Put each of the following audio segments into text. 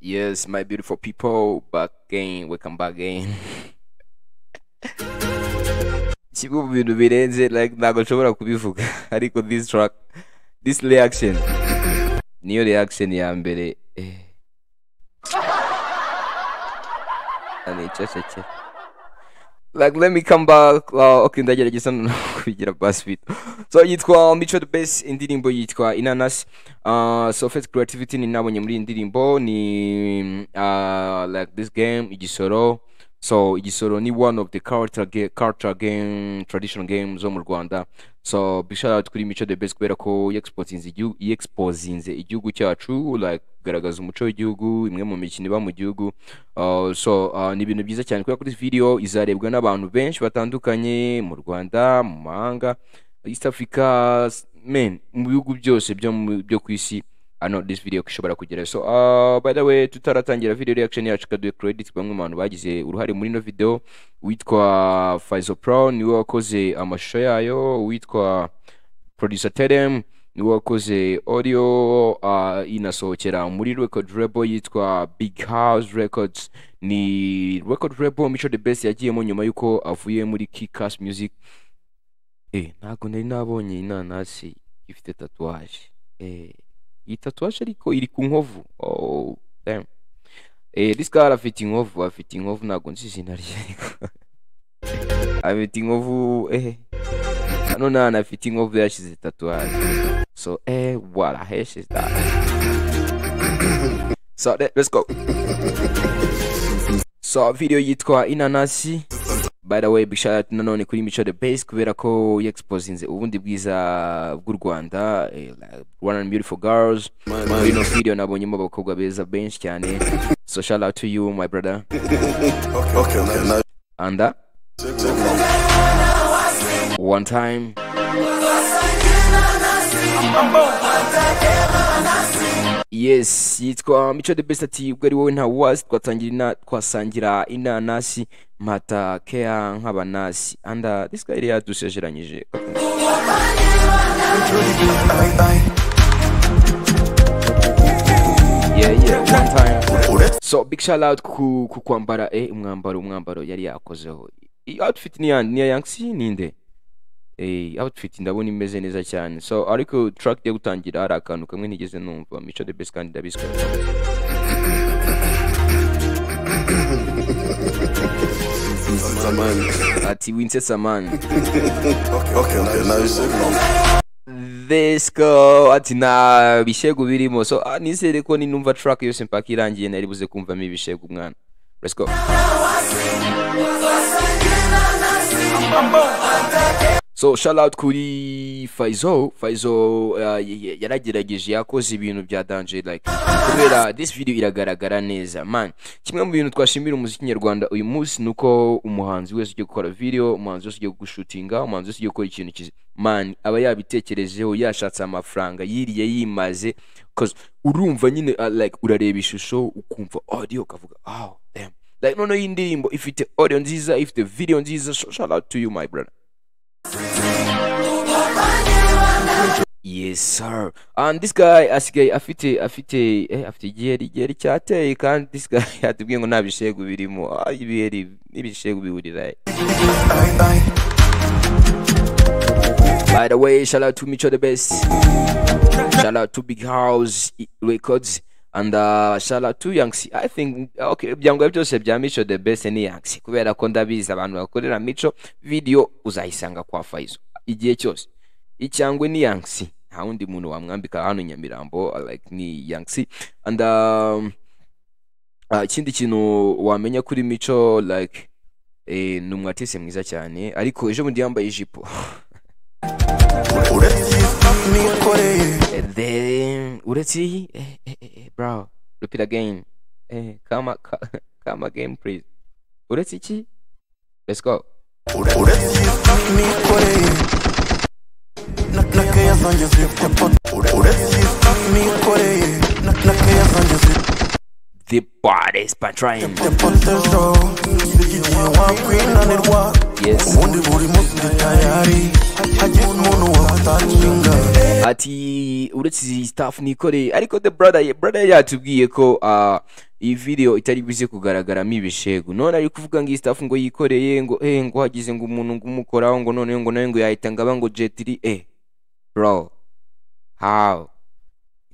Yes, my beautiful people, back again, welcome back again. kimwe mu bintu birenze like ntabwo nshobora kubivuga ariko this track this reaction niyo reaction ya mbere eh. like let me come back. Uh, okay ndagerageza kubigira beat so yitwa mico the best indirimbo yitwa inanasi uh, so first creativity ni nabonye muri iyi ndirimbo. Ni uh, like this game igisoro. So igisoro ni one of the character, ga- character game traditional games zo mu rwanda. So big shout out kuri mico the best kubera ko yexposinze igihugu yexposinze igihugu cyacu like kugaragaza umuco w'igihugu imwe mu mikino iba mu gihugu. Uh, so uh, ni ibintu byiza cyane kubera this video izarebwa n'abantu benshi batandukanye mu rwanda mu mahanga east africa man mu bihugu byose byo byo ku isi. Ano this video ishobora kugera so uh, by the way tutaratangira video reaction yacu kaduye credit bamwe mu bantu bagize uruhare muri ino video witwa Faizo Pro ni we wakoze amashusho yayo witwa producer Terem. Ni we wakoze audio uh, inasohokera muri record label yitwa Big House Records. Ni record label Mico the Best yagiyemo nyuma yuko avuye muri Kikas Music. Eh ntabwo nari nabonye inanasi ifite tatuwaje eh iyi tatuwaje ariko iri ku nkovu. Oh eh this guy afite inkovu afite inkovu ntabwo nzi izina rye. Ariko afite inkovu eh. Hano nta afite inkovu yashize tatuwaje so eh what the wala heshe that so let, let's go. So video yitwa inanasi. By the way big shout out nanone kuri mico the base kubera ko yexposinze ubundi bwiza bw'u rwanda eh, like beautiful girls. Muri ino video nabonyemo abakobwa beza benshi cyane. So shout out to you my brother. Okay, okay, okay. And uh, one time yes yitwa mico the best ati ubwo ari wowe nta wazi twatangira ina twasangira inanasi mata kea nk'abanasi and uh, this guy yari yadusezeranyije yeah yeah so big shout out ku, ku kwambara eh umwambaro umwambaro yari yakozeho. Outfit ni yandi ni ya ninde outfit ndabona imeze neza cyane. So ariko track yo gutangira hari akantu kamwe ntigeze numva. Mico the best kandi ndabiswe. Ati say this go ati nta bishegu birimo. So ah, nizere ko ninumva track yose mpaka irangiye nari buze kumvamo ibishegu mwana. Let's go. So shout out kuri Faizo Faizo uh, yaragerageje yakoze ibintu bya danger like kubera this video iragaragara neza. Man kimwe mu bintu twashimira umuziki nyarwanda uyu munsi ni uko umuhanzi wese ugiye gukora video umuhanzi wese ugiye gushutinga umuhanzi wese ugiye gukora ikintu kizi man aba yabitekerejeho yashatse amafaranga yiriye yimaze urumva nyine uh, like urareba ishusho ukumva audio ukavuga oh damn. Like noneho iyi ndirimbo ifite audio nziza ifite video nziza. Shout out to you my brother. Yes sir. And this guy asigaye afite afite eh, afite igiheri igiheri cyateye kandi this guy yatubwiye ngo nta bishegu birimo. Ah, ibiheri n'ibishegu bihurira by the way shout out to Micho the best. Shout out to Big House Records and uh, shout out to Yanksi I think okay ibyangombwa byose bya Micho the best ni Yanksi kubera ko ndabizi abantu bakorera Micho video uzayisanga kwa Faizo igihe cyose. Icyangwe ni Yanksi nta wundi muntu wamwambika hano Nyamirambo like ni Yanksi and um, uh, ikindi kintu wamenya kuri Micho like eh, ni umwatese mwiza cyane ariko ejo bundi yambaye ijipo. Uretse iyi eh, eh, bro repeat again. Eh, come, a- come again please. Uretse iki? Let's go. uretse nikoreye na na keya zanjye poto uretse nikoreye na na keya zanjye zifite the bodies patrain potential sigiye wakwinanirwa yes ubundi buri munsi ndi tayari hagize umuntu wamutacinga ati uretse staff nikoreye ariko the brother brother yatubwiye ko uh, iyi video itari bize kugaragaramo ibishegu none ari kuvuga ngo iyi staff ngo yikoreye ngo eh ngo hagize ngo umuntu ngo umukoraho ngo none ngo nawe ngo yahita ngaba ngo jetiri eh bro how?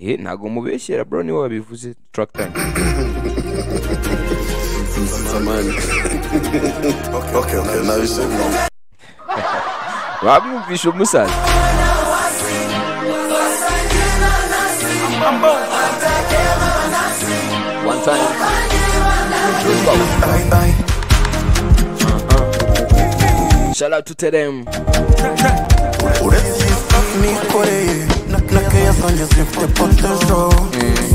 Eh ntago mubeshyera bro niwe wabivuze track time. Wamwumvisha umusaza one time shout out to Terem uretse nikoreye na keya zanjye zifite potential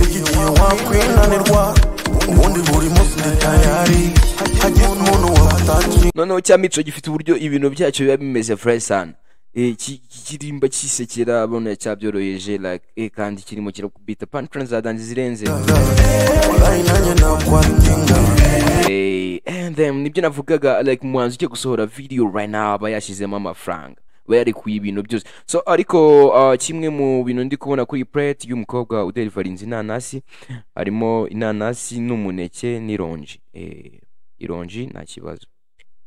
igihe wakwinanirwa ubundi buri munsi ndi tayari hagize umuntu wabutakiye noneho cya mico gifite uburyo ibintu byacyo biba bimeze fresh Eh, ki- ki- kirimba kisekera abona cyabyoroheje like eh, kandi kirimo kirakubita punchline za dance zirenze. Eh, and then ni byo navugaga like umuhanzi ugiye gusohora video right now aba yashyizemo amafaranga. Aba yarekuye ibintu byose. So ariko uh, kimwe mu bintu ndi kubona kuri plate y'umukobwa uderivarinze inanasi harimo inanasi n'umuneke n'ironji. Eh, ironji nta kibazo.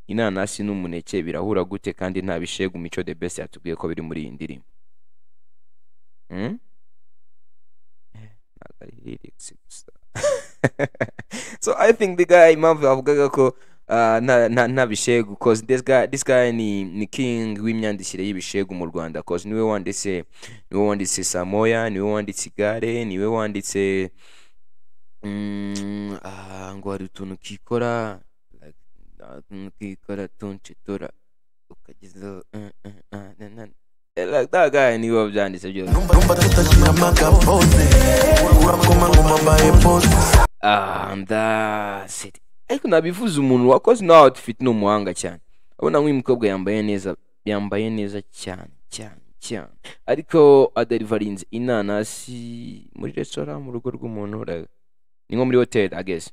Inanasi n'umuneke birahura gute kandi nta bishegu mico the best yatubwiye ko biri muri iyi ndirimbo? Hmm? So i think the guy impamvu yavugaga ko uh, nta bishegu cause this guy this guy ni ni king w'imyandikire y'ibishegu mu Rwanda cause ni we wanditse ni we wanditse Samoya ni we wanditse igare ni we wanditse mm, ah, ngo hari utuntu kikora. Like, utuntu kikora tunce tura ukageza na, na, like that guy ni we wabyanditse byose it. ariko nabivuze umuntu wakoze ino outfit ni umuhanga cyane abona nk'uyu mukobwa yambaye neza yambaye neza cyane cyane cyane ariko aderivarinze inanasi muri resitora mu rugo rw'umuntu ni nko muri hoteli ageze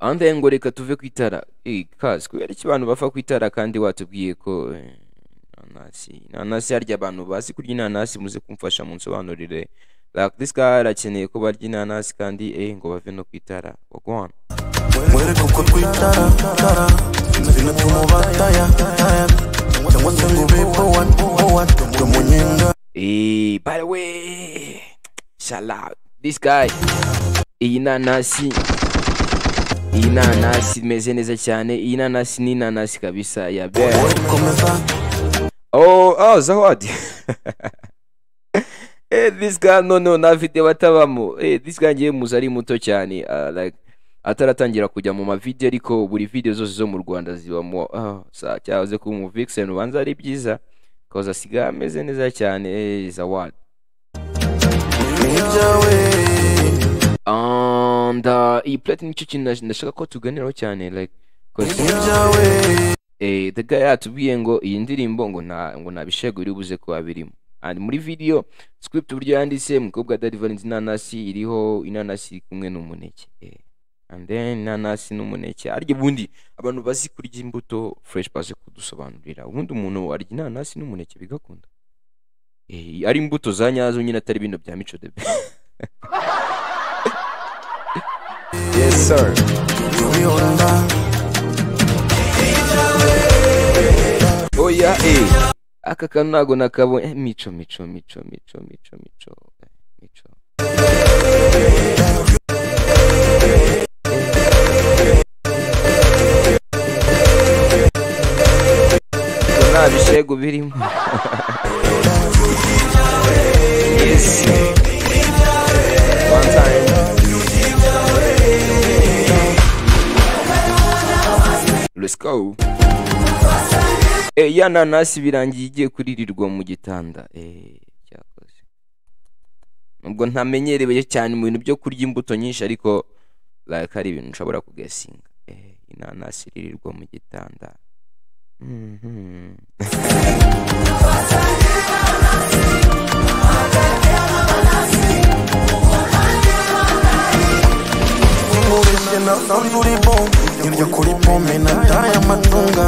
ahandi ngo reka tuve ku itara. Kazi kubera iki abantu bapfa ku itara kandi watubwiye ko eh, inanasi inanasi harya abantu bazi kurya inanasi muze kumfasha munsobanurire. Like this guy arakeneye ko barya inanasi kandi eh ngo bave no ku itara. Wagwana mwereke uko twitara tara zinatuma bataya taya. Cyangwa se ngo ube bowan bowan twe mu nyenga Eh, by the way, shout out this guy. Iyi nanasi, iyi nanasi imeze neza cyane. Iyi nanasi ni inanasi kabisa ya be. komeza Oh, oh, Zawadi. eh, this guy no no na video batabamo. Eh, this guy ngiye muzi ari muto cyane. Uh, like ataratangira kujya mu mavideo ariko buri video zose zo mu Rwanda zibamo ah sa cyahoze ku mu Vixen ubanza ari byiza cause asigaye ameze neza cyane eh, Zawadi. And iyi plate ni cyo kintu ndashaka ko tuganiraho cyane like eh, the guy yatubwiye ngo iyi ndirimbo ngo nta ngo nta bishego biri buze kuba birimo and muri video script uburyo yanditse umukobwa derivarinze inanasi iriho inanasi kumwe n'umuneke eh. and then inanasi n'umuneke arya ubundi abantu bazi kurya imbuto fresh baze kudusobanurira ubundi umuntu arya inanasi n'umuneke bigakunda eh, ari imbuto za nyazo nyine atari bino bya mico de yes sir. Oya eh. Aka kantu ntago nakabonye eh, mico mico mico mico mico mico eh, mico nta bishego birimo. Yes let's go. Eh, ya nanasi birangiye igiye kuririrwa mu gitanda. Eh nubwo ntamenyerewe cyane mu bintu byo kurya imbuto nyinshi ariko like hari ibintu nshobora kugesinga eh inanasi iririrwa mu gitanda. Mhm. nkubeshye nasanze uri iryo kuri pome nataye amatunga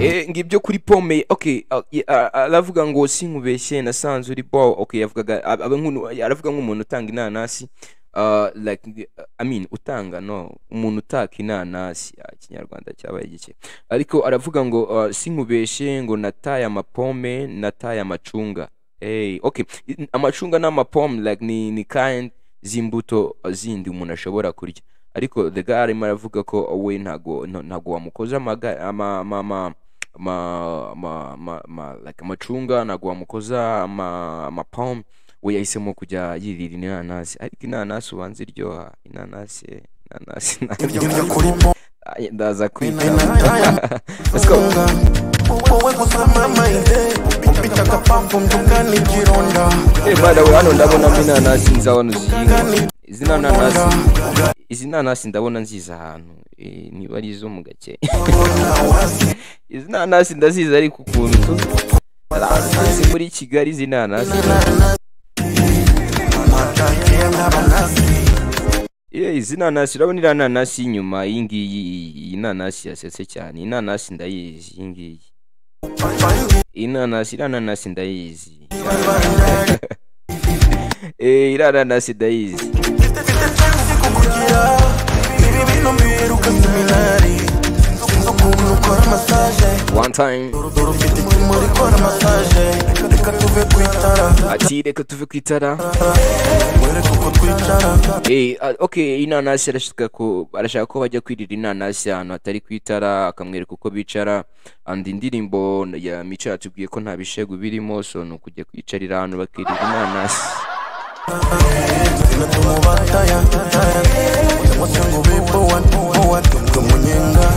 Eh, ngibyo kuri pome ah, y- ah, aravuga ngo sinkubeshye nasanze uri bo okay yavugaga aravuga nk'umuntu utanga inanasi. Uh, like uh, I mean utanga no umuntu utaka inanasi. Ikinyarwanda cyabaye gike. Ariko aravuga ngo uh, sinkubeshe ngo nataye amapome nataye amacunga. Hey, okay amacunga n'amapome like ni ni kind z'imbuto zindi umuntu ashobora kurya. Ariko the guy arimo aravuga ko we ntago nta- ntago wamukoza amaga ama ama ama ma, ma, ma, ma, like amacunga ntago wamukoza ama, ama pome. We yahisemo kujya yirira inanasi. Ariko inanasi ubanza iryoha. Inanasi eh, inanasi irya kuri po Ay, ndaza kwita. Inataya let's go. Unga wowe gusa mama ide. Upita agapamvu mdugana ikironda Eh, by the way hano ndabonamo inanasi nzabona uzihinga izi nanasi izi nanasi ndabona nziza ahantu. Eh, niba ari izo mu gake. Izi nanasi ndazizi ariko ukuntu. Tu ziri muri kigali izi nanasi izi nanasi urabona iriya nanasi y'inyuma? Iyi ngiyi iyi nanasi yasetse cyane. Iyi nanasi ndayizi iyi ngiyi. Iyi nanasi iriya nanasi ndayizi. Eh iriya nanasi ndayizi. Kukugira ibi bintu mbiruka seminari sinzi ukuntu ukora masaje one time dore ufite ikimuri ikora masaje reka tuve ku itara ati reka tuve ku itara wereke uko twicara Eh, ah, okay inanasi arashaka ko bajya kwirira inanasi ahantu hatari ku itara akamwereka uko bicara and indirimbo ya mico yatubwiye ko nta bishegu birimo so ni ukujya kwicarira ahantu bakirira inanasi bataya ngo ube bowa bowa tubwe munyenga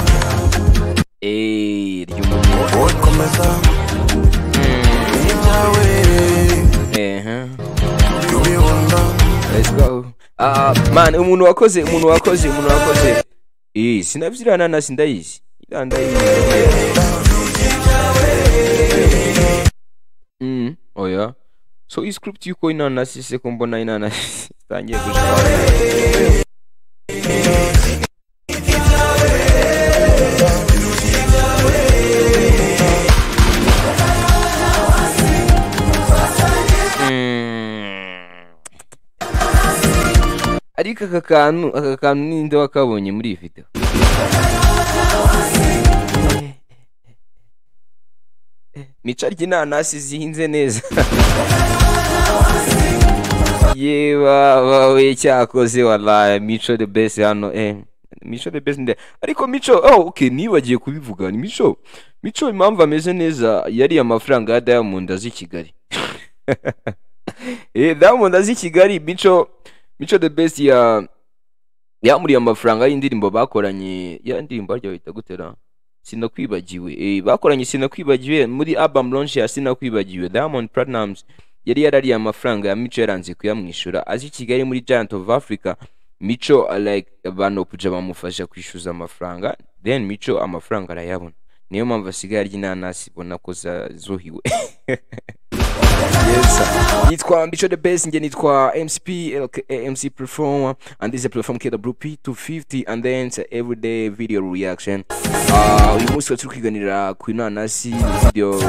Eh, ry'umuntu wowe komeza ni ibyawe ehe tubibona let's go. Ah man umuntu wakoze umuntu wakoze. Umuntu wakoze eh sinavye iriya nanasi ndayizi. Iriya ndayizi mm oya so iyi script yuko inanasi se ko mbona inanasi itangiye gushwana Mm. ariko aka kantu aka kantu ninde wakabonye muri iyi video mica ry'inanasi zihinze neza. Yewe bawe cyakoze wallahi. Mico the best hano eh. Mico best nde. Ariko mico oh okay nibagiye kubivuga. Ni mico. Mico impamvu ameze neza yari amafaranga ya Diamond azi Kigali. Eh Diamond azi Kigali. Mico mico the best ya yamuriye amafaranga y'indirimbo bakoranye ya ndirimbo aryo bita gutera. Sinakwibagiwe eh bakoranye sinakwibagiwe muri album launch ya sinakwibagiwe Diamond Platnumz yari yarariye amafaranga ya Mico yaranze kuyamwishyura. Azi Kigali muri Giant of Africa. Mico like abantu kuja bamufasha kwishyuza amafaranga. Then Mico amafaranga arayabona. Niyo mpamvu asigaye arya inanasi ubona ko zuhiwe. Nitwa ndico the best nge nitwa MCP MC performer and this is a platform kwa P250 and then it's a everyday video reaction. Uh, uyu munsi turi kwiganira ku inanasi video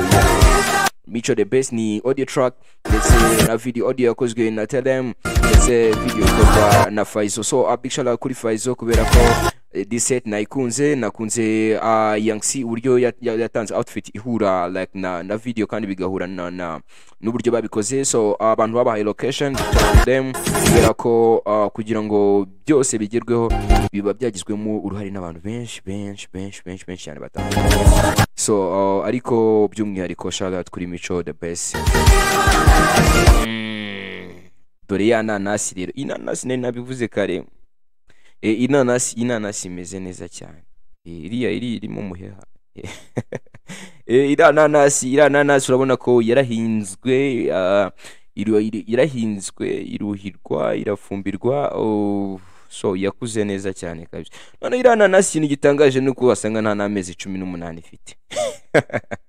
Mico the best ni audio track ndetse na video audio yakozwe na Telem ndetse video ikorwa na Faizo so a big shout out kuri Faizo kubera ko eh, this set nayikunze nakunze Young C uburyo ya- ya- yatanze outfit ihura na, na video kandi bigahura na, na n'uburyo babikoze. So abantu babahaye location them kubera ko uh, kugira ngo byose bigerweho biba byagizwemo uruhare n'abantu benshi benshi benshi benshi benshi cyane batandukanye. So ariko by'umwihariko shout out kuri Mico the best. Mm, dore ya nanasi rero. Inanasi nari nabivuze kare. Inanasi inanasi imeze neza cyane. E, iriya iri irimo umuheha e, iriya nanasi iriya nanasi urabona ko yarahinzwe iri- yarahinzwe iruhirwa irafumbirwa oh, so yakuze neza cyane kabisa. None iriya nanasi ikintu gitangaje ni uko wasanga nta n'amezi cumi n'umunani ifite.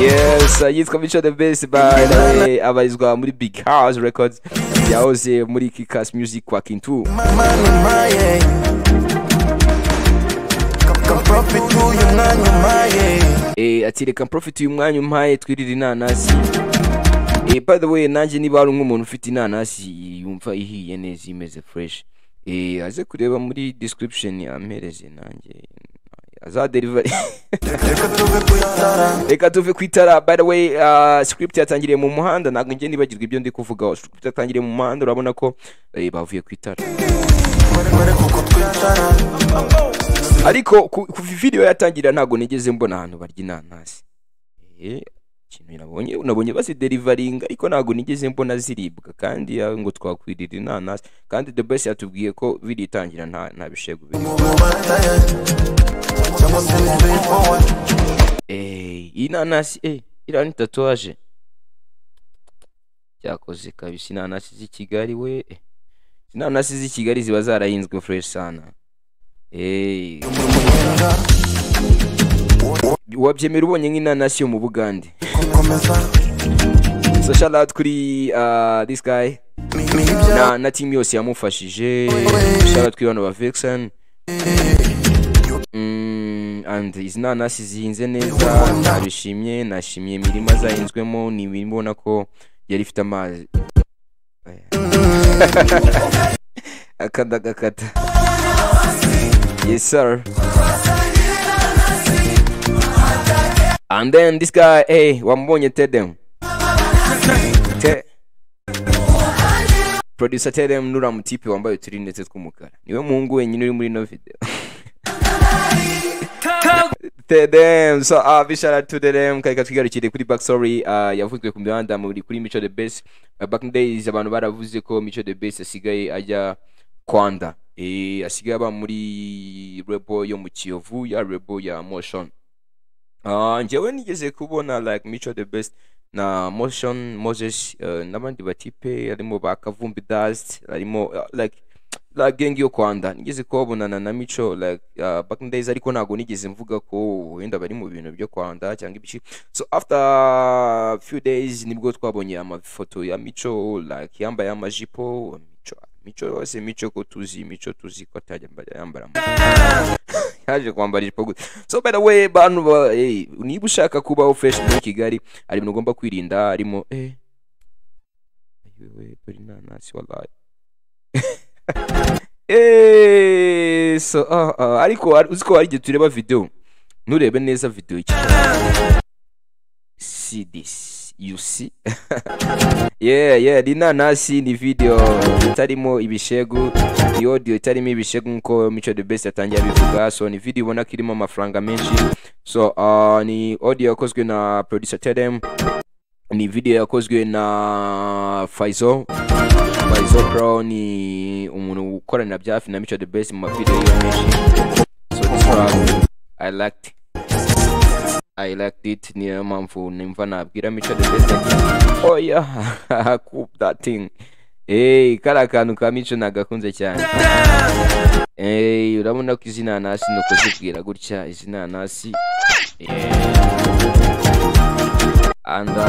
yes uh, yitwa Mico the best by the way abarizwa muri big house records yahoze muri kikas music kwa kintu eh ati reka profit uyu mwanya umpaye twirira inanasi. Eh, by the way nanjye niba hari nk'umuntu ufite inanasi yumva ihiye neza imeze fresh. Eh, aze kureba muri description yampereze nanjye. Aza delivery reka tuve ku itara. By the way uh, script yatangiriye mu muhanda. Ntabwo njye nibagirwa ibyo ndi kuvugaho. Script yatangiriye mu muhanda urabona ko eh, bavuye ku itara. Ariko ku, ku video yatangira ntabwo nigeze mbona ahantu barya inanasi. Eh nabonye nabonye baziderivaringa ariko ntabwo nigeze mbona ziribwa kandi ngo twakwirira inanasi. Kandi the best yatubwiye ko video itangira nta nta bishego se mu bifowe eh eh iriya ni tatuwaje cyakoze kabisa inanasi z'i Kigali we. Eh. inanasi z'i Kigali ziba zarahinzwe fresh sana. Eh. umunyenga wabyemera ubonye nk'inanasi yo mu Bugande. Out kuri uh, guy. Ni ibya na, team yose yamufashije. Out kuri bano ba Vexen. Mm, and izi nanasi zihinze neza. Nabishimye nashimye imirima zahinzwemo. Ni imirima ubona ko yari ifite amazi. Akada gakata yes sir. And then this guy hey wamubonye tedem te producer tedem nura mutipe wambaye uturinete tw'umukara ni we muhungu wenyine uri muri ino video. Tedem so uh, shout out to tedem kari katwigarukire kuri backstory uh, yavuzwe ku mihanda muri kuri mico the best. Uh, back in days abantu baravuze ko mico the best asigaye ajya kwanda. Eh asigaye aba muri rebo yo mu kiyovu ya rebo ya motion uh, njyewe nigeze kubona like mico the best. Na motion moses uh, n'abandi batipe harimo ba kavumbi dust harimo uh, like like gang yo kwanda. Nigeze kubabonana na mico like uh, back in days ariko ntabwo nigeze mvuga ko wenda bari mu bintu byo kwanda cyangwa ibiki so after few days ni bwo twabonye amafoto ya mico like yambaye amajipo mico yose mico ko tuzi mico tuzi ko atajya mbara- yambara yaje kwambara ijipo gusa. So by the way bantu niba ushaka kubaho fresh muri kigali hari ibintu ugomba kwirinda harimo eh. Dore inanasi wallahi. Eh, so ah, ah, ariko uzi ko hari igihe tureba video? Nturebe neza video iki. See this. You see. Yeah yeah dina nasi ni video. Itarimo ibishegu. Ni audio itarimo ibishegu nkuko mico the best yatangiye abivuga so ni video ubona ko irimo amafaranga menshi. So uh, ni audio yakozwe na producer tedem. Ni video yakozwe na Faizo. Faizo Pro ni umuntu ukorana bya hafi na Mico the Best mu mavideo yo menshi. So this track I liked I liked it niyo mpamvu nimva nabwira Mico the Best oh yeah. Cool that thing. Hey, kariya kantu ka Mico nagakunze cyane Hey, urabona ko izi nanasi ni ukuzibwira gutya izi nanasi yeah. and uh,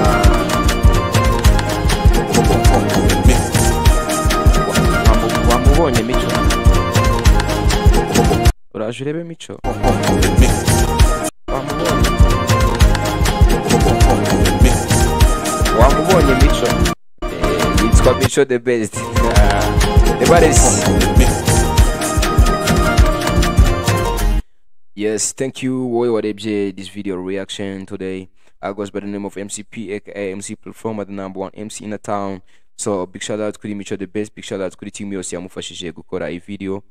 wamu- wamubonye mico uraje urebe mico wamubonye wamubonye mico Eh, yitwa mico the best Ah, Yes, thank you. Wowe warebye this video reaction today. I goes by the name of MCP, aka MC Performer, the number one MC in the town. So big shout out kuri Mico the best, big shout out to kuri team yose yamufashije gukora iyi video.